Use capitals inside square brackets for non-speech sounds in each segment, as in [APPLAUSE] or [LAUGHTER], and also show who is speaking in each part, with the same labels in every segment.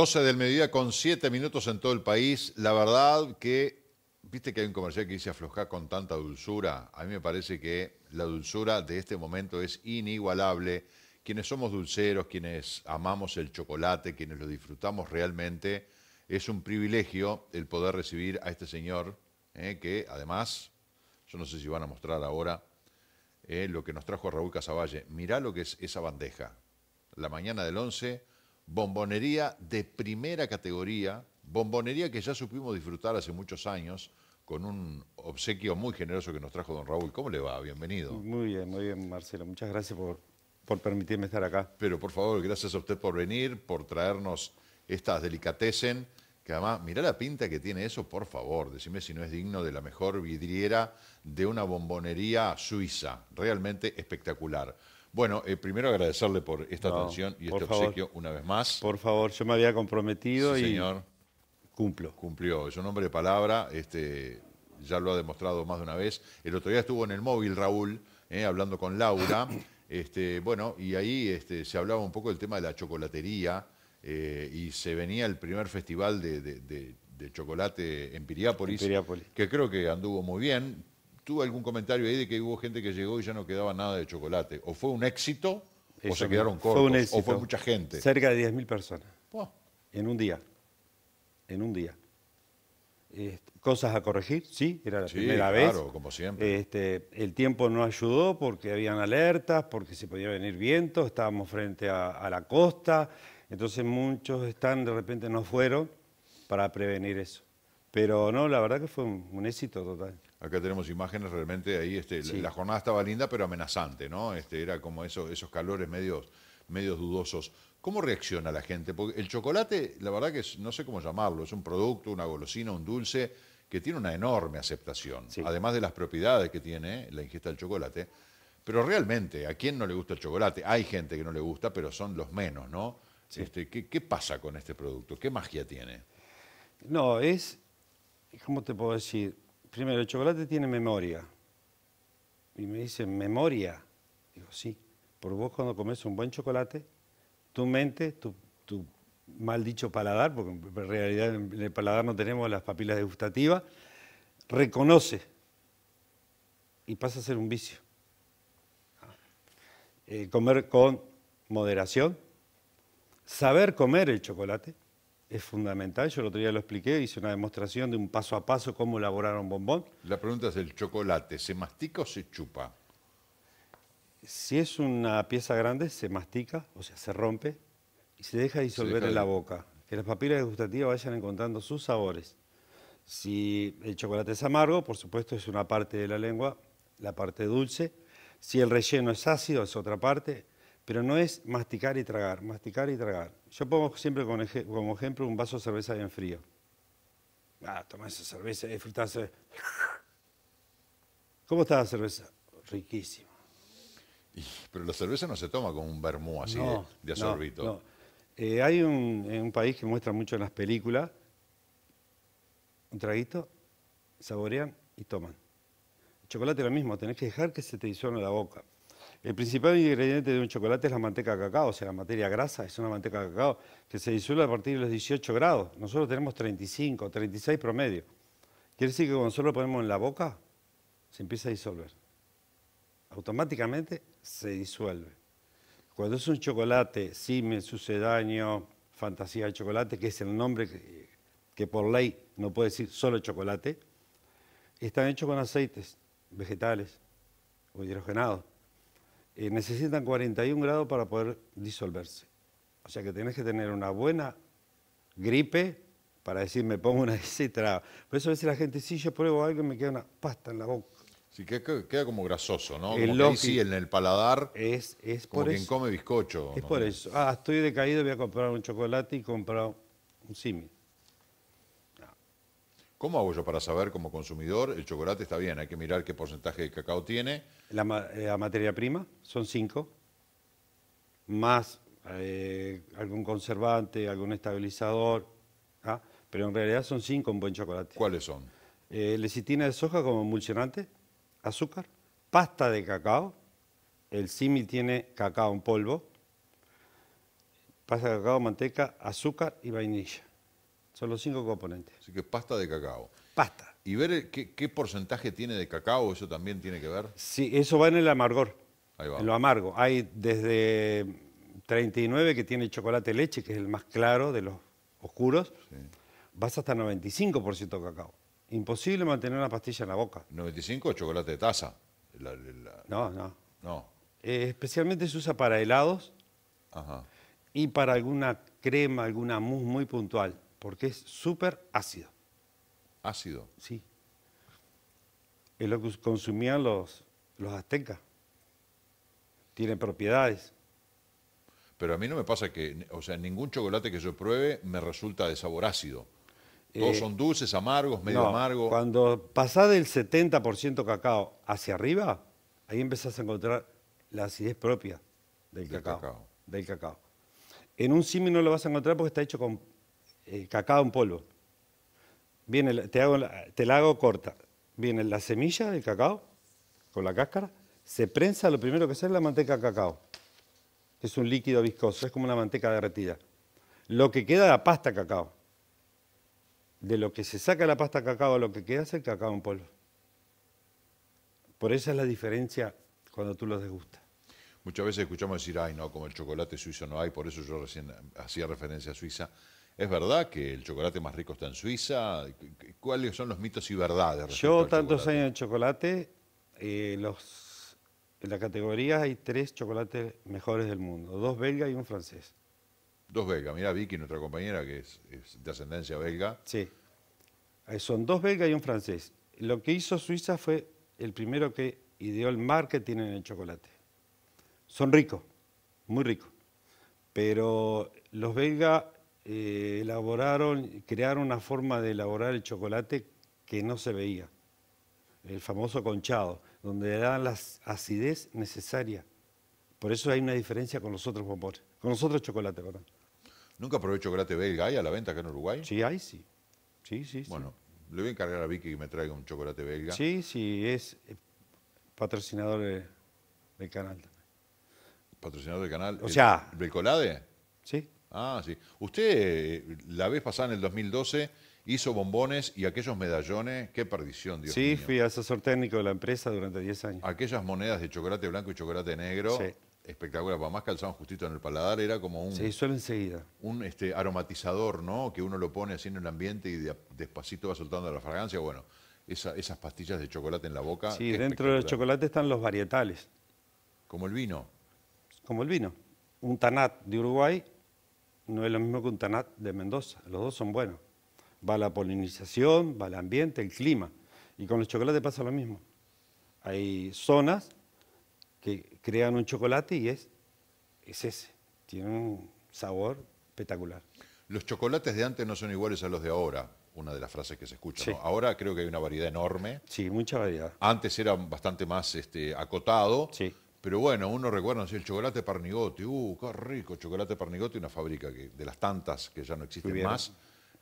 Speaker 1: 12 del mediodía con 7 minutos en todo el país. La verdad que, viste que hay un comercial que dice aflojar con tanta dulzura. A mí me parece que la dulzura de este momento es inigualable. Quienes somos dulceros, quienes amamos el chocolate, quienes lo disfrutamos realmente, es un privilegio el poder recibir a este señor, eh, que además, yo no sé si van a mostrar ahora eh, lo que nos trajo Raúl Casavalle. Mirá lo que es esa bandeja. La mañana del 11 bombonería de primera categoría, bombonería que ya supimos disfrutar hace muchos años con un obsequio muy generoso que nos trajo don Raúl. ¿Cómo le va? Bienvenido.
Speaker 2: Muy bien, muy bien, Marcelo. Muchas gracias por, por permitirme estar acá.
Speaker 1: Pero por favor, gracias a usted por venir, por traernos estas delicatessen, que además, mirá la pinta que tiene eso, por favor, decime si no es digno de la mejor vidriera de una bombonería suiza, realmente espectacular. Bueno, eh, primero agradecerle por esta atención y este obsequio una vez más.
Speaker 2: Por favor, yo me había comprometido
Speaker 1: sí,
Speaker 2: y
Speaker 1: señor.
Speaker 2: cumplo.
Speaker 1: Cumplió, es un hombre de palabra, este, ya lo ha demostrado más de una vez. El otro día estuvo en el móvil Raúl, eh, hablando con Laura, [COUGHS] este, bueno, y ahí este, se hablaba un poco del tema de la chocolatería eh, y se venía el primer festival de, de, de, de chocolate en Piriápolis,
Speaker 2: Piriápolis,
Speaker 1: que creo que anduvo muy bien tuvo algún comentario ahí de que hubo gente que llegó y ya no quedaba nada de chocolate. O fue un éxito, Eso o se quedaron cortos, fue un éxito. o fue mucha gente.
Speaker 2: Cerca de 10.000 personas. Oh. En un día. En un día. Este, cosas a corregir, sí, era la
Speaker 1: sí,
Speaker 2: primera vez.
Speaker 1: Claro, como siempre.
Speaker 2: Este, el tiempo no ayudó porque habían alertas, porque se podía venir viento, estábamos frente a, a la costa, entonces muchos están de repente no fueron para prevenir eso. Pero no, la verdad que fue un, un éxito total.
Speaker 1: Acá tenemos imágenes realmente ahí, este, sí. la jornada estaba linda pero amenazante, ¿no? Este, era como eso, esos calores medios, medios dudosos. ¿Cómo reacciona la gente? Porque el chocolate, la verdad que es, no sé cómo llamarlo, es un producto, una golosina, un dulce, que tiene una enorme aceptación, sí. además de las propiedades que tiene la ingesta del chocolate. Pero realmente, ¿a quién no le gusta el chocolate? Hay gente que no le gusta, pero son los menos, ¿no? Sí. Este, ¿qué, ¿Qué pasa con este producto? ¿Qué magia tiene?
Speaker 2: No, es, ¿cómo te puedo decir? Primero, el chocolate tiene memoria. Y me dicen, ¿memoria? Digo, sí. Porque vos cuando comes un buen chocolate, tu mente, tu, tu mal dicho paladar, porque en realidad en el paladar no tenemos las papilas degustativas, reconoce y pasa a ser un vicio. Eh, comer con moderación, saber comer el chocolate, es fundamental. Yo el otro día lo expliqué, hice una demostración de un paso a paso cómo elaborar un bombón.
Speaker 1: La pregunta es, ¿el chocolate se mastica o se chupa?
Speaker 2: Si es una pieza grande, se mastica, o sea, se rompe y se deja disolver se deja en la boca. Que las papilas gustativas vayan encontrando sus sabores. Si el chocolate es amargo, por supuesto es una parte de la lengua, la parte dulce. Si el relleno es ácido, es otra parte pero no es masticar y tragar, masticar y tragar. Yo pongo siempre como, ej como ejemplo un vaso de cerveza bien frío. Ah, toma esa cerveza, disfrutarse. ¿Cómo está la cerveza? Riquísima.
Speaker 1: Pero la cerveza no se toma como un vermú así no, de, de asorbito.
Speaker 2: No, no. Eh, hay un, un, país que muestra mucho en las películas, un traguito, saborean y toman. El chocolate es lo mismo, tenés que dejar que se te disuelva la boca. El principal ingrediente de un chocolate es la manteca de cacao, o sea, la materia grasa es una manteca de cacao que se disuelve a partir de los 18 grados. Nosotros tenemos 35, 36 promedio. Quiere decir que cuando nosotros lo ponemos en la boca, se empieza a disolver. Automáticamente se disuelve. Cuando es un chocolate, Siemens, sucedáneo, fantasía de chocolate, que es el nombre que, que por ley no puede decir solo chocolate, están hechos con aceites vegetales o hidrogenados eh, necesitan 41 grados para poder disolverse. O sea que tenés que tener una buena gripe para decir me pongo una trago. Por eso a veces la gente, si yo pruebo algo y me queda una pasta en la boca.
Speaker 1: Sí, queda, queda como grasoso, ¿no? El como que sí, en el paladar,
Speaker 2: es, es
Speaker 1: como
Speaker 2: por
Speaker 1: quien
Speaker 2: eso.
Speaker 1: come bizcocho.
Speaker 2: Es
Speaker 1: ¿no?
Speaker 2: por eso. Ah, estoy decaído, voy a comprar un chocolate y comprar un símil.
Speaker 1: ¿Cómo hago yo para saber como consumidor? El chocolate está bien, hay que mirar qué porcentaje de cacao tiene.
Speaker 2: La, la materia prima son cinco, más eh, algún conservante, algún estabilizador, ¿ah? pero en realidad son cinco un buen chocolate.
Speaker 1: ¿Cuáles son?
Speaker 2: Eh, lecitina de soja como emulsionante, azúcar, pasta de cacao, el símil tiene cacao en polvo, pasta de cacao, manteca, azúcar y vainilla. Son los cinco componentes.
Speaker 1: Así que pasta de cacao.
Speaker 2: Pasta.
Speaker 1: Y ver qué, qué porcentaje tiene de cacao, eso también tiene que ver.
Speaker 2: Sí, eso va en el amargor.
Speaker 1: Ahí va.
Speaker 2: En lo amargo. Hay desde 39 que tiene chocolate leche, que es el más claro de los oscuros, vas hasta 95% cacao. Imposible mantener una pastilla en la boca.
Speaker 1: 95 chocolate de taza. La- la-
Speaker 2: No, no.
Speaker 1: no.
Speaker 2: Eh, especialmente se usa para helados
Speaker 1: Ajá.
Speaker 2: y para alguna crema, alguna mousse muy puntual, porque es súper ácido.
Speaker 1: Ácido.
Speaker 2: Sí. Es lo que consumían los, los aztecas. Tiene propiedades.
Speaker 1: Pero a mí no me pasa que, o sea, ningún chocolate que yo pruebe me resulta de sabor ácido. Todos
Speaker 2: Eh,
Speaker 1: son dulces, amargos, medio
Speaker 2: No,
Speaker 1: amargo.
Speaker 2: Cuando pasás del 70% cacao hacia arriba, ahí empezás a encontrar la acidez propia del,
Speaker 1: Del
Speaker 2: cacao,
Speaker 1: cacao.
Speaker 2: Del cacao. En un símil no lo vas a encontrar porque está hecho con eh, cacao en polvo. Viene, te, hago te la hago corta. Viene la semilla del cacao con la cáscara, se prensa, lo primero que hace es la manteca cacao. Es un líquido viscoso, es como una manteca derretida. Lo que queda la pasta cacao. De lo que se saca la pasta cacao, lo que queda es el cacao en polvo. Por eso es la diferencia cuando tú los degustas.
Speaker 1: Muchas veces escuchamos decir, ay, no, como el chocolate suizo no hay, por eso yo recién hacía referencia a Suiza. ¿Es verdad que el chocolate más rico está en Suiza? ¿Cuáles son los mitos y verdades? respecto
Speaker 2: Yo tantos
Speaker 1: chocolate?
Speaker 2: años en chocolate, eh, los, en la categoría hay tres chocolates mejores del mundo, dos belgas y un francés.
Speaker 1: Dos belgas. Mira Vicky, nuestra compañera, que es, es de ascendencia belga.
Speaker 2: Sí. Ahí son dos belgas y un francés. Lo que hizo Suiza fue el primero que ideó el marketing en el chocolate. Son ricos, muy ricos. Pero los belgas eh, elaboraron, crearon una forma de elaborar el chocolate que no se veía. El famoso conchado, donde le dan la acidez necesaria. Por eso hay una diferencia con los otros bombones, con los otros chocolates, perdón.
Speaker 1: ¿Nunca probé chocolate belga? ¿Hay a la venta acá en Uruguay?
Speaker 2: Sí, hay, sí. Sí, sí, sí.
Speaker 1: Bueno, le voy a encargar a Vicky que me traiga un chocolate belga.
Speaker 2: Sí, sí, es eh, patrocinador de- del canal también.
Speaker 1: Patrocinador del canal.
Speaker 2: O
Speaker 1: ¿El-
Speaker 2: sea-
Speaker 1: ¿El Belcolade?
Speaker 2: Sí,
Speaker 1: Ah, sí. Usted, eh, la vez pasada en el 2012, hizo bombones y aquellos medallones. Qué perdición, Dios
Speaker 2: sí,
Speaker 1: mío.
Speaker 2: fui asesor técnico de la empresa durante 10 años.
Speaker 1: Aquellas monedas de chocolate blanco y chocolate negro,
Speaker 2: Sí.
Speaker 1: espectacular. Para más calzaban justito en el paladar, era como un,
Speaker 2: Se enseguida.
Speaker 1: un este, aromatizador, ¿no? Que uno lo pone así en el ambiente y de- despacito va soltando la fragancia. Bueno, esa- esas pastillas de chocolate en la boca.
Speaker 2: Sí, dentro del chocolate están los varietales,
Speaker 1: Como el vino.
Speaker 2: como el vino. Un tanat de Uruguay no es lo mismo que un tanat de Mendoza. Los dos son buenos. Va la polinización, va el ambiente, el clima. Y con los chocolates pasa lo mismo. Hay zonas que crean un chocolate y es, es ese. Tiene un sabor espectacular.
Speaker 1: Los chocolates de antes no son iguales a los de ahora, una de las frases que se escucha.
Speaker 2: Sí.
Speaker 1: ¿no? Ahora creo que hay una variedad enorme.
Speaker 2: Sí, mucha variedad.
Speaker 1: Antes era bastante más este, acotado.
Speaker 2: Sí.
Speaker 1: Pero bueno, uno recuerda así, el chocolate Parnigotti. Uh, qué rico, chocolate Parnigotti, una fábrica que, de las tantas que ya no existen más.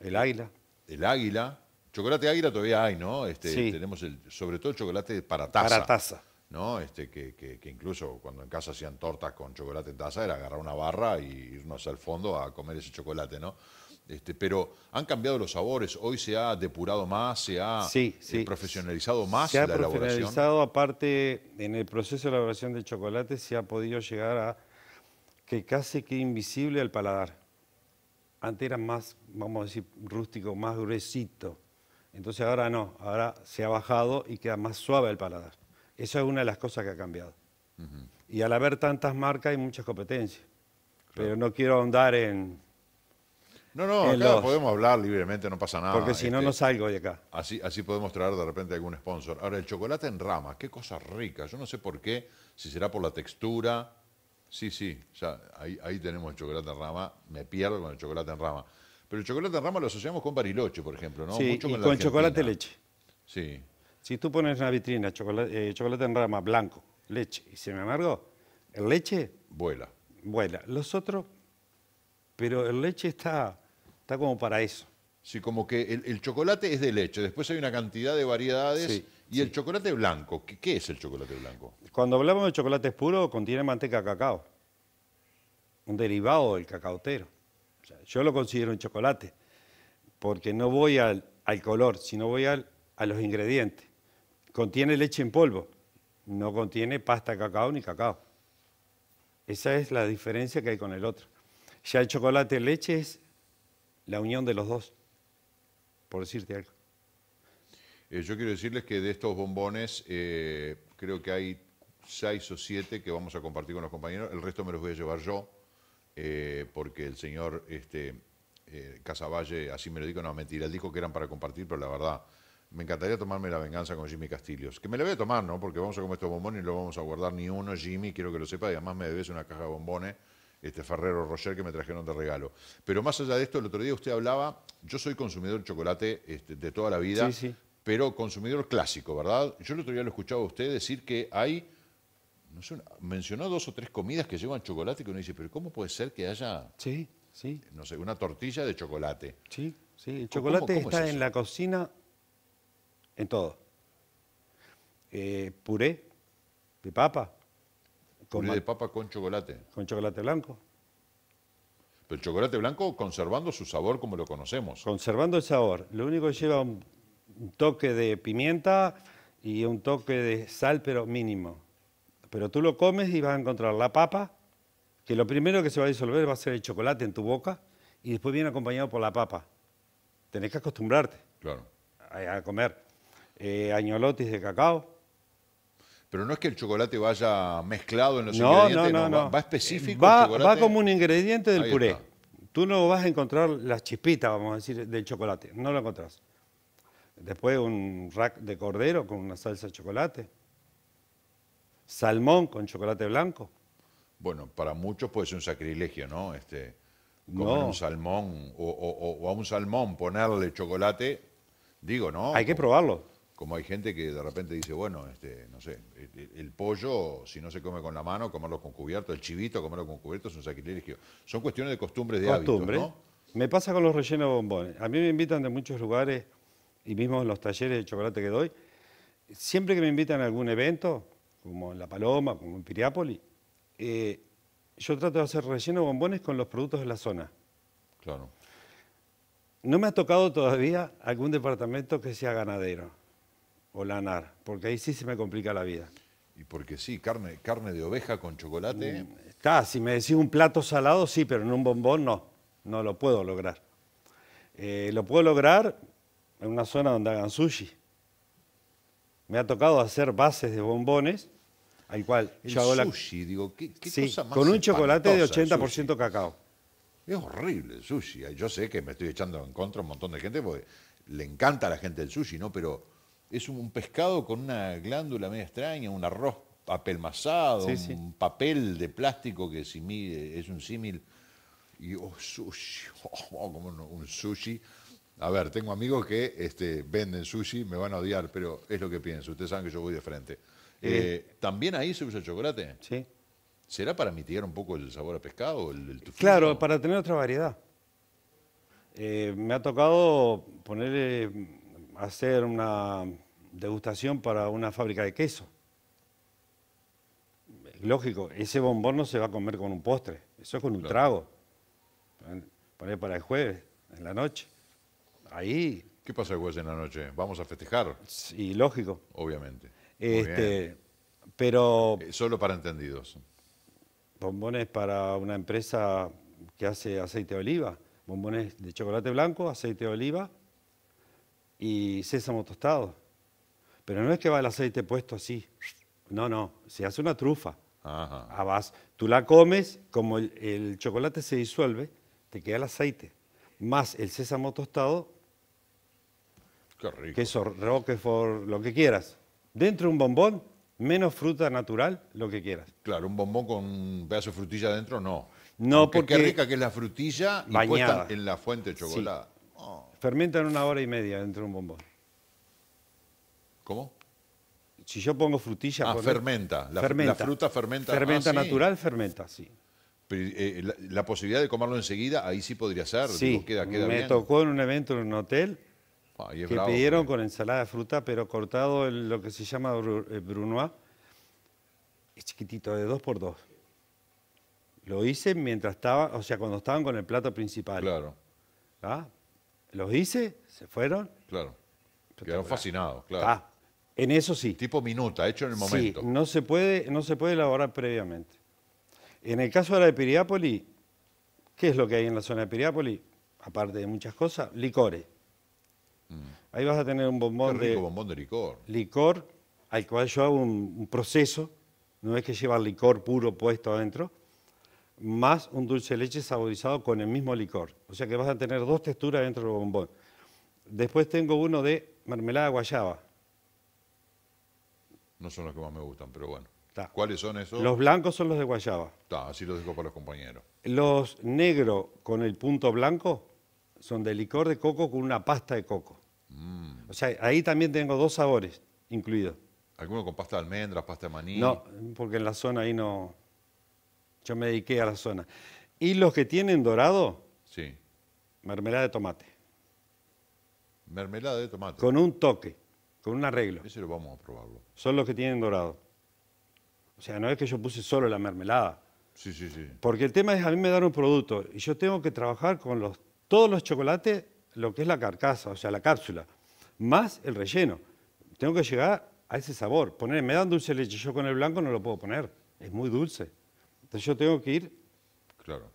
Speaker 2: El águila.
Speaker 1: El águila. Chocolate águila todavía hay, ¿no? Este,
Speaker 2: Sí.
Speaker 1: Tenemos el, sobre todo el chocolate para taza.
Speaker 2: Para taza.
Speaker 1: ¿no? Este, que, que- que incluso cuando en casa hacían tortas con chocolate en taza era agarrar una barra y irnos al fondo a comer ese chocolate, ¿no? Este, pero han cambiado los sabores, hoy se ha depurado más, se ha
Speaker 2: Sí,
Speaker 1: eh,
Speaker 2: sí.
Speaker 1: profesionalizado más
Speaker 2: Se ha
Speaker 1: la elaboración.
Speaker 2: profesionalizado, aparte, en el proceso de elaboración del chocolate se ha podido llegar a que casi que invisible al paladar. Antes era más, vamos a decir, rústico, más gruesito. Entonces ahora no, ahora se ha bajado y queda más suave el paladar. Esa es una de las cosas que ha cambiado. Y al haber tantas marcas hay muchas competencias. Pero no quiero ahondar en...
Speaker 1: No, no, acá
Speaker 2: los-
Speaker 1: podemos hablar libremente, no pasa nada.
Speaker 2: porque si no,
Speaker 1: este,
Speaker 2: no salgo de acá.
Speaker 1: Así, así podemos traer de repente algún sponsor. Ahora, el chocolate en rama, qué cosa rica. Yo no sé por qué, si será por la textura. Sí, sí, ya ahí, ahí tenemos el chocolate en rama. Me pierdo con el chocolate en rama. Pero el chocolate en rama lo asociamos con Bariloche, por ejemplo, ¿no?
Speaker 2: sí,
Speaker 1: Mucho
Speaker 2: y
Speaker 1: la
Speaker 2: con chocolate leche.
Speaker 1: Sí,
Speaker 2: Si tú pones en una vitrina chocolate, eh, chocolate en rama blanco, leche y semi amargo, el leche
Speaker 1: vuela.
Speaker 2: vuela. Los otros, pero el leche está, está como para eso.
Speaker 1: Sí, como que el, el chocolate es de leche. Después hay una cantidad de variedades.
Speaker 2: Sí,
Speaker 1: y el chocolate blanco, ¿qué, qué es el chocolate blanco?
Speaker 2: Cuando hablamos de chocolates puros, contiene manteca de cacao. un derivado del cacautero. O sea, yo lo considero un chocolate, porque no voy al, al color, sino voy al, a los ingredientes. Contiene leche en polvo, no contiene pasta de cacao ni cacao. Esa es la diferencia que hay con el otro. Ya el chocolate leche es la unión de los dos, por decirte algo.
Speaker 1: Eh, yo quiero decirles que de estos bombones eh, creo que hay seis o siete que vamos a compartir con los compañeros. El resto me los voy a llevar yo, eh, porque el señor este, Casavalle, así me lo dijo, no, mentira, él dijo que eran para compartir, pero la verdad, me encantaría tomarme la venganza con Jimmy Castillos. Que me la voy a tomar, ¿no? Porque vamos a comer estos bombones y no vamos a guardar ni uno, Jimmy, quiero que lo sepa, y además me debes una caja de bombones este Ferrero Rocher que me trajeron de regalo. Pero más allá de esto, el otro día usted hablaba, yo soy consumidor de chocolate este, de toda la vida, sí, sí pero consumidor clásico, ¿verdad? Yo el otro día lo escuchaba a usted decir que hay, no sé, mencionó dos o tres comidas que llevan chocolate que uno dice, pero ¿cómo puede ser que haya,
Speaker 2: sí, sí.
Speaker 1: no sé, una tortilla de chocolate?
Speaker 2: Sí, sí, el chocolate está en la cocina en todo. Eh, puré de papa.
Speaker 1: Puré de papa con chocolate.
Speaker 2: Con chocolate blanco.
Speaker 1: Pero el chocolate blanco conservando su sabor como lo conocemos.
Speaker 2: Conservando el sabor. Lo único que lleva un un toque de pimienta y un toque de sal, pero mínimo. Pero tú lo comes y vas a encontrar la papa, que lo primero que se va a disolver va a ser el chocolate en tu boca y después viene acompañado por la papa. Tenés que acostumbrarte
Speaker 1: claro.
Speaker 2: a, comer eh, añolotis de cacao.
Speaker 1: Pero no es que el chocolate vaya mezclado en los ingredientes,
Speaker 2: no,
Speaker 1: no, va, específico.
Speaker 2: Va,
Speaker 1: el
Speaker 2: va como un ingrediente del puré. Tú no vas a encontrar las chispitas, vamos a decir, del chocolate. No lo encontrás. Después un rack de cordero con una salsa de chocolate. Salmón con chocolate blanco.
Speaker 1: Bueno, para muchos puede ser un sacrilegio, ¿no? Este, comer un salmón o, a un salmón ponerle chocolate, digo, ¿no?
Speaker 2: Hay que probarlo.
Speaker 1: Como hay gente que de repente dice, bueno, este, no sé, el, pollo, si no se come con la mano, comerlo con cubierto, el chivito, comerlo con cubierto es un sacrilegio. Son cuestiones de costumbres de Costumbre. hábitos, ¿no?
Speaker 2: Me pasa con los rellenos de bombones. A mí me invitan de muchos lugares y mismo en los talleres de chocolate que doy, siempre que me invitan a algún evento, como en La Paloma, como en Piriápolis, eh, yo trato de hacer relleno de bombones con los productos de la zona.
Speaker 1: Claro.
Speaker 2: No me ha tocado todavía algún departamento que sea ganadero o lanar, porque ahí sí se me complica la vida.
Speaker 1: Y porque sí, carne, carne de oveja con chocolate. Mm,
Speaker 2: está, si me decís un plato salado, sí, pero en un bombón no, no lo puedo lograr. Eh, lo puedo lograr en una zona donde hagan sushi. Me ha tocado hacer bases de bombones, al cual
Speaker 1: yo hago sushi, digo, ¿qué, cosa más
Speaker 2: con un chocolate de 80% cacao.
Speaker 1: Es horrible el sushi. Yo sé que me estoy echando en contra a un montón de gente porque le encanta a la gente el sushi, ¿no? Pero es un pescado con una glándula media extraña, un arroz apelmazado, un papel de plástico que es un símil. Y oh, sushi, [LAUGHS] oh, como un sushi a ver, tengo amigos que este, venden sushi, me van a odiar, pero es lo que pienso. Ustedes saben que yo voy de frente. Eh, ¿También ahí se usa chocolate?
Speaker 2: Sí.
Speaker 1: ¿Será para mitigar un poco el sabor a pescado? El,
Speaker 2: claro, para tener otra variedad. Eh, me ha tocado poner, hacer una degustación para una fábrica de queso. Lógico, ese bombón no se va a comer con un postre, eso es con un trago. Poner para el jueves, en la noche. Ahí.
Speaker 1: ¿Qué pasa el jueves en la noche? ¿Vamos a festejar?
Speaker 2: Sí, lógico.
Speaker 1: Obviamente.
Speaker 2: Este, pero.
Speaker 1: Eh, solo para entendidos.
Speaker 2: Bombones para una empresa que hace aceite de oliva. Bombones de chocolate blanco, aceite de oliva y sésamo tostado. Pero no es que va el aceite puesto así. No, no. Se hace una trufa. Ajá. Ah, tú la comes, como el chocolate se disuelve, te queda el aceite. Más el sésamo tostado
Speaker 1: Qué rico.
Speaker 2: queso Roquefort, lo que quieras. Dentro de un bombón, menos fruta natural, lo que quieras.
Speaker 1: Claro, un bombón con un pedazo de frutilla dentro, no.
Speaker 2: No, porque...
Speaker 1: Qué rica que es la frutilla bañada. en la fuente de chocolate.
Speaker 2: Oh. Fermenta en una hora y media dentro de un bombón.
Speaker 1: ¿Cómo?
Speaker 2: Si yo pongo frutilla...
Speaker 1: Ah, fermenta. La,
Speaker 2: fermenta.
Speaker 1: La fruta fermenta.
Speaker 2: Fermenta ah, natural, fermenta, sí.
Speaker 1: Eh, la, posibilidad de comerlo enseguida, ahí sí podría ser.
Speaker 2: Sí, me tocó en un evento en un hotel Ah, que pidieron con ensalada de fruta, pero cortado en lo que se llama brunoise. Es chiquitito, de dos por dos. Lo hice mientras estaba, o sea, cuando estaban con el plato principal.
Speaker 1: Claro,
Speaker 2: ¿Ah? Los hice, se fueron.
Speaker 1: claro. Quedaron fascinados, claro.
Speaker 2: Ah, en eso sí.
Speaker 1: Tipo minuta, hecho en el
Speaker 2: Sí,
Speaker 1: momento.
Speaker 2: no se puede, no se puede elaborar previamente. En el caso de la de Piriápoli, ¿qué es lo que hay en la zona de Piriápoli? Aparte de muchas cosas, licores. Ahí vas a tener un
Speaker 1: Mm. Qué
Speaker 2: bombón
Speaker 1: rico
Speaker 2: de
Speaker 1: bombón de licor.
Speaker 2: licor al cual yo hago un, un proceso, no es que lleva licor puro puesto adentro, más un dulce de leche saborizado con el mismo licor. O sea que vas a tener dos texturas dentro del bombón. Después tengo uno de mermelada de guayaba.
Speaker 1: No son los que más me gustan, pero bueno.
Speaker 2: Ta.
Speaker 1: ¿Cuáles son esos?
Speaker 2: Los blancos son los de guayaba.
Speaker 1: Ta, así los dejo para los compañeros.
Speaker 2: Los negros con el punto blanco son de licor de coco con una pasta de coco. O sea, ahí también tengo dos sabores incluidos.
Speaker 1: ¿Alguno con pasta de almendras, pasta de maní?
Speaker 2: No, porque en la zona ahí no. Yo me dediqué a la zona. Y los que tienen dorado,
Speaker 1: Sí.
Speaker 2: mermelada de tomate.
Speaker 1: Mermelada de tomate.
Speaker 2: Con un toque, con un arreglo.
Speaker 1: Ese lo vamos a probarlo.
Speaker 2: Son los que tienen dorado. O sea, no es que yo puse solo la mermelada.
Speaker 1: Sí, sí, sí.
Speaker 2: Porque el tema es, a mí me dan un producto y yo tengo que trabajar con los, todos los chocolates, lo que es la carcasa, o sea, la cápsula, más el relleno. Tengo que llegar a ese sabor. Poner, me dan dulce de leche, yo con el blanco no lo puedo poner, es muy dulce. Entonces yo tengo que ir
Speaker 1: Claro.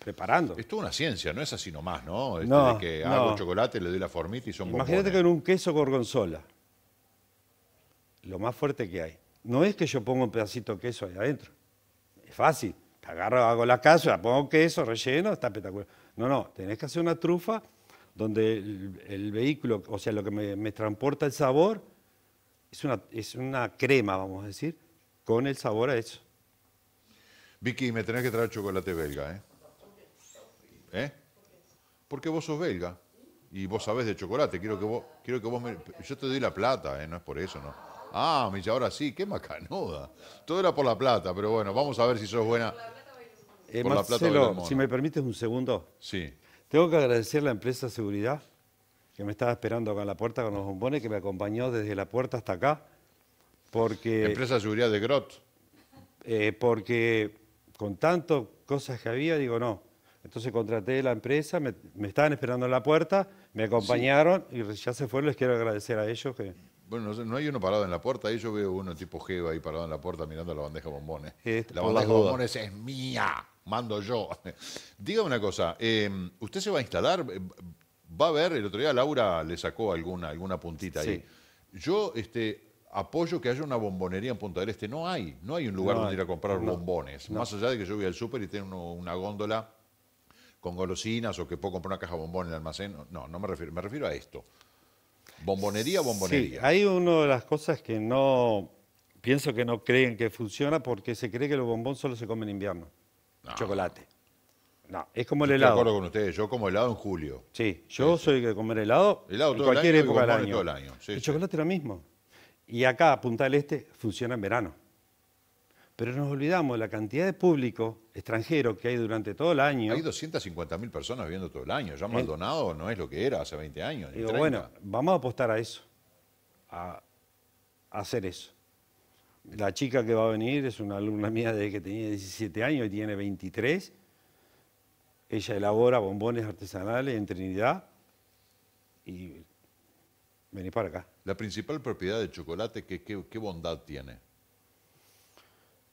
Speaker 2: preparando.
Speaker 1: Es toda una ciencia, no es así nomás, ¿no? Este
Speaker 2: No,
Speaker 1: de que
Speaker 2: no.
Speaker 1: hago chocolate, le doy la formita y son
Speaker 2: Imagínate
Speaker 1: bombones.
Speaker 2: con un queso gorgonzola, lo más fuerte que hay. No es que yo ponga un pedacito de queso ahí adentro. Es fácil. Te agarro, hago la cápsula, pongo queso, relleno, está espectacular. No, no, tenés que hacer una trufa donde el, el vehículo, o sea, lo que me, me transporta el sabor, es una, es una crema, vamos a decir, con el sabor a eso.
Speaker 1: Vicky, me tenés que traer chocolate belga, ¿eh? ¿Eh? Porque vos sos belga y vos sabés de chocolate. Quiero que vos, quiero que vos me, yo te doy la plata, ¿eh? No es por eso, ¿no? Ah, me dice, ahora sí, qué macanuda. Todo era por la plata, pero bueno, vamos a ver si sos buena.
Speaker 2: Eh,
Speaker 1: Por la plata
Speaker 2: si me permites un segundo.
Speaker 1: Sí.
Speaker 2: Tengo que agradecer a la empresa de seguridad que me estaba esperando acá en la puerta con los bombones, que me acompañó desde la puerta hasta acá, porque,
Speaker 1: Empresa de seguridad de Grot.
Speaker 2: eh, porque con tantas cosas que había, digo no. Entonces contraté la empresa, me, me estaban esperando en la puerta, me acompañaron y ya se fueron, les quiero agradecer a ellos que
Speaker 1: Bueno, no, hay uno parado en la puerta, ahí yo veo uno tipo Geo ahí parado en la puerta mirando la bandeja de bombones.
Speaker 2: Este,
Speaker 1: la bandeja de bombones es mía, mando yo. [LAUGHS] Dígame una cosa, eh, ¿usted se va a instalar? Eh, Va a ver, el otro día Laura le sacó alguna, alguna puntita ahí. Yo este, apoyo que haya una bombonería en Punta del Este. No hay, no hay un lugar
Speaker 2: No
Speaker 1: donde ir a comprar
Speaker 2: no,
Speaker 1: bombones. Más allá de que yo voy al súper y tengo una góndola con golosinas o que puedo comprar una caja de bombón en el almacén. No, no me refiero, me refiero a esto. Bombonería, bombonería.
Speaker 2: Sí, hay una de las cosas que no, pienso que no creen que funciona porque se cree que los bombones solo se comen en invierno.
Speaker 1: No.
Speaker 2: Chocolate. No, es como el
Speaker 1: Estoy de
Speaker 2: helado.
Speaker 1: acuerdo con ustedes, yo como helado en julio.
Speaker 2: Sí, yo soy de comer helado,
Speaker 1: Helado
Speaker 2: en
Speaker 1: todo el
Speaker 2: cualquier
Speaker 1: año
Speaker 2: época del año.
Speaker 1: todo el año, sí,
Speaker 2: el
Speaker 1: sí.
Speaker 2: chocolate lo mismo. Y acá, Punta del Este, funciona en verano. Pero nos olvidamos de la cantidad de público extranjero que hay durante todo el año.
Speaker 1: Hay 250.000 personas viviendo todo el año. Ya Maldonado no es lo que era hace 20 años.
Speaker 2: Digo,
Speaker 1: 30.
Speaker 2: bueno, vamos a apostar a eso, a, a hacer eso. La chica que va a venir es una alumna mía desde que tenía 17 años y tiene 23. Ella elabora bombones artesanales en Trinidad y vení para acá.
Speaker 1: La principal propiedad del chocolate, ¿qué, qué, qué bondad tiene?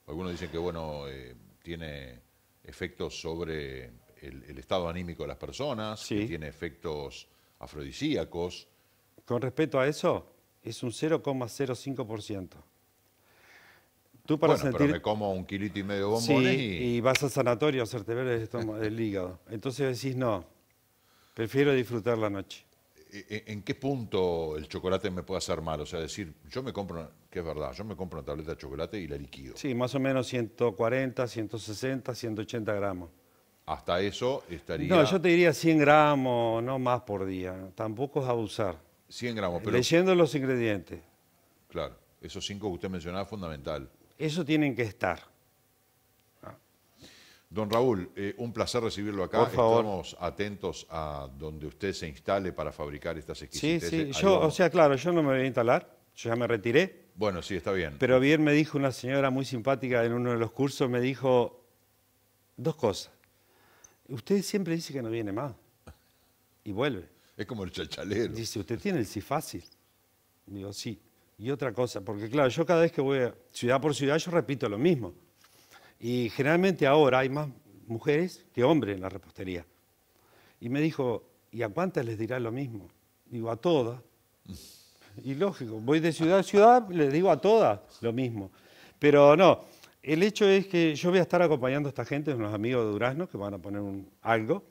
Speaker 1: Algunos dicen que, bueno, eh, tiene efectos sobre el, el estado anímico de las personas, que
Speaker 2: Sí.
Speaker 1: tiene efectos afrodisíacos.
Speaker 2: Con respecto a eso, es un 0,05%. Tú para
Speaker 1: bueno, pero me como un kilito y medio de
Speaker 2: Sí,
Speaker 1: bombones
Speaker 2: y...
Speaker 1: y...
Speaker 2: vas al sanatorio a hacerte ver el, estómago- el hígado. Entonces decís, no, prefiero disfrutar la noche.
Speaker 1: ¿En e, en qué punto el chocolate me puede hacer mal? O sea, decir, yo me compro, que es verdad, yo me compro una tableta de chocolate y la liquido.
Speaker 2: Sí, más o menos 140, 160, 180 gramos.
Speaker 1: Hasta eso estaría
Speaker 2: No, yo te diría 100 gramos, no más por día. Tampoco es abusar.
Speaker 1: 100 gramos, pero
Speaker 2: Leyendo los ingredientes,
Speaker 1: claro, esos cinco que usted mencionaba es fundamental.
Speaker 2: eso tienen que estar.
Speaker 1: Don Raúl, eh, un placer recibirlo acá.
Speaker 2: Por favor.
Speaker 1: Estamos atentos a donde usted se instale para fabricar estas
Speaker 2: Sí,
Speaker 1: exquisiteces.
Speaker 2: sí,
Speaker 1: Ahí
Speaker 2: yo,
Speaker 1: vamos.
Speaker 2: o sea, claro, yo no me voy a instalar, yo ya me retiré,
Speaker 1: Bueno, sí, está bien.
Speaker 2: pero bien me dijo una señora muy simpática en uno de los cursos, me dijo, Dos cosas. Usted siempre dice que no viene más y vuelve.
Speaker 1: Es como el chachalero.
Speaker 2: Dice, ¿usted tiene el sí fácil? Digo, sí. Y otra cosa, porque claro, yo cada vez que voy a ciudad por ciudad, yo repito lo mismo. Y generalmente ahora hay más mujeres que hombres en la repostería. Y me dijo, ¿y a cuántas les dirá lo mismo? Digo, a todas. Y lógico, voy de ciudad a ciudad, les digo a todas lo mismo. Pero no, el hecho es que yo voy a estar acompañando a esta gente, unos amigos de Durazno que van a poner un, algo.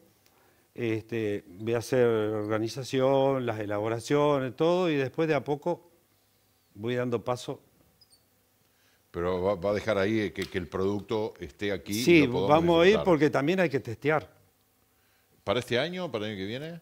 Speaker 2: Este, voy a hacer organización, las elaboraciones, todo, y después de a poco voy dando paso.
Speaker 1: Pero va, a dejar ahí que, el producto esté aquí.
Speaker 2: Sí, vamos a ir porque también hay que testear.
Speaker 1: ¿Para este año, para el año que viene?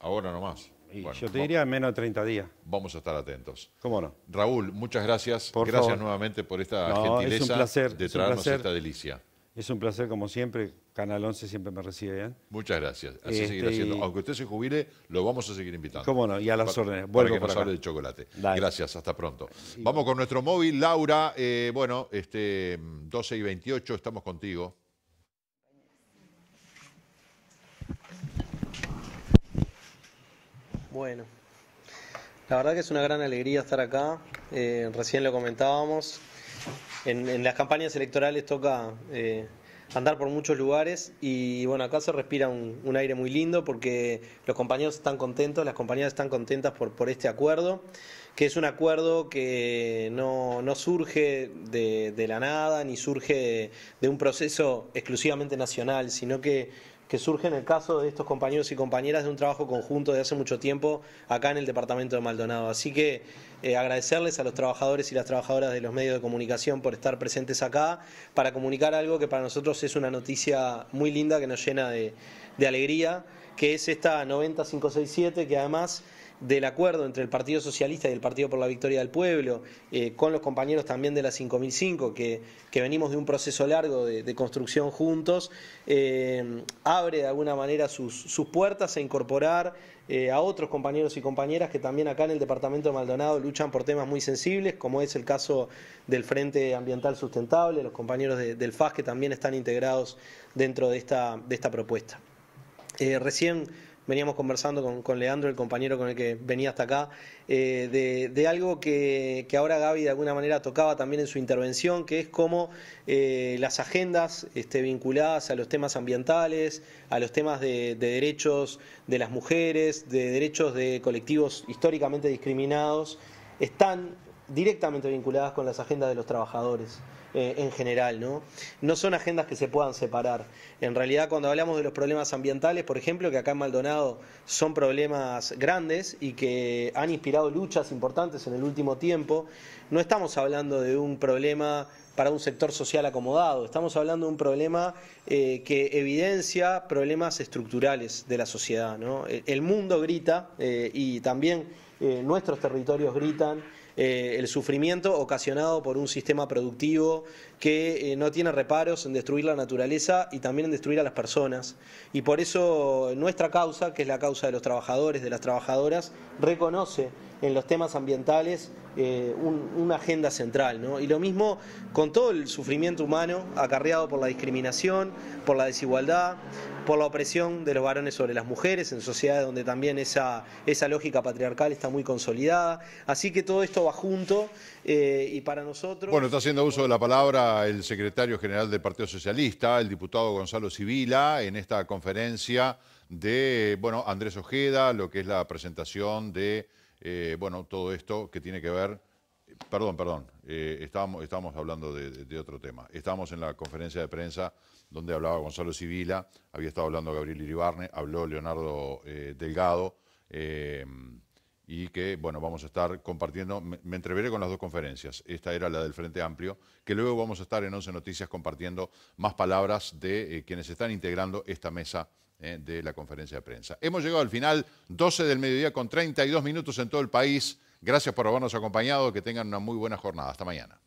Speaker 1: Ahora nomás.
Speaker 2: yo te diría en menos de 30 días.
Speaker 1: Vamos a estar atentos.
Speaker 2: ¿Cómo no?
Speaker 1: Raúl, muchas gracias. gracias nuevamente por esta gentileza de traernos esta delicia.
Speaker 2: Es un placer como siempre. Canal 11 siempre me recibe bien.
Speaker 1: Muchas gracias. Así seguirá este, haciendo. Aunque usted se jubile, lo vamos a seguir invitando.
Speaker 2: Cómo no, y a las órdenes.
Speaker 1: Vuelvo para que nos hable de chocolate. Gracias, hasta pronto. Vamos con nuestro móvil. Laura, eh, bueno, este, 12 y 28, estamos contigo.
Speaker 3: Bueno, la verdad que es una gran alegría estar acá. Eh, recién lo comentábamos. En, las campañas electorales toca eh, andar por muchos lugares y bueno, acá se respira un, aire muy lindo porque los compañeros están contentos, las compañeras están contentas por, por este acuerdo, que es un acuerdo que no, surge de, la nada ni surge de un proceso exclusivamente nacional, sino que que surge en el caso de estos compañeros y compañeras de un trabajo conjunto de hace mucho tiempo acá en el departamento de Maldonado. Así que eh, agradecerles a los trabajadores y las trabajadoras de los medios de comunicación por estar presentes acá para comunicar algo que para nosotros es una noticia muy linda que nos llena de, de alegría, que es esta 90567 que además del acuerdo entre el Partido Socialista y el Partido por la Victoria del Pueblo, eh, con los compañeros también de la 5005, que, que venimos de un proceso largo de, construcción juntos, eh, abre de alguna manera sus, puertas a incorporar eh, a otros compañeros y compañeras que también acá en el departamento de Maldonado luchan por temas muy sensibles, como es el caso del Frente Ambiental Sustentable, los compañeros del FAS que también están integrados dentro de esta, de esta propuesta. recién veníamos conversando con, Leandro, el compañero con el que venía hasta acá, eh, de, algo que, ahora Gaby de alguna manera tocaba también en su intervención, que es cómo eh, las agendas este, vinculadas a los temas ambientales, a los temas de, de derechos de las mujeres, de derechos de colectivos históricamente discriminados, están directamente vinculadas con las agendas de los trabajadores. Eh, en general, ¿no? No son agendas que se puedan separar. En realidad, cuando hablamos de los problemas ambientales, por ejemplo, que acá en Maldonado son problemas grandes y que han inspirado luchas importantes en el último tiempo, no estamos hablando de un problema para un sector social acomodado, estamos hablando de un problema eh, que evidencia problemas estructurales de la sociedad. ¿no? El mundo grita eh, y también nuestros territorios gritan eh, el sufrimiento ocasionado por un sistema productivo que eh, no tiene reparos en destruir la naturaleza y también en destruir a las personas. Y por eso nuestra causa, que es la causa de los trabajadores, de las trabajadoras, reconoce en los temas ambientales eh, una agenda central. ¿no? Y lo mismo con todo el sufrimiento humano acarreado por la discriminación, por la desigualdad, por la opresión de los varones sobre las mujeres, en sociedades donde también esa, esa lógica patriarcal está muy consolidada. Así que todo esto va junto eh, y para nosotros...
Speaker 1: Bueno, está haciendo uso de la palabra el secretario general del Partido Socialista, el diputado Gonzalo Civila, en esta conferencia de, bueno, Andrés Ojeda, lo que es la presentación de, eh, bueno, todo esto que tiene que ver Perdón, perdón, eh, estábamos, estábamos, hablando de, otro tema. Estábamos en la conferencia de prensa donde hablaba Gonzalo Civila, había estado hablando Gabriel Iribarne, habló Leonardo eh, Delgado, y que, bueno, vamos a estar compartiendo, me, entreveré con las dos conferencias, esta era la del Frente Amplio, que luego vamos a estar en 11 Noticias compartiendo más palabras de quienes están integrando esta mesa de la conferencia de prensa. Hemos llegado al final, 12 del mediodía con 32 minutos en todo el país. Gracias por habernos acompañado, que tengan una muy buena jornada. Hasta mañana.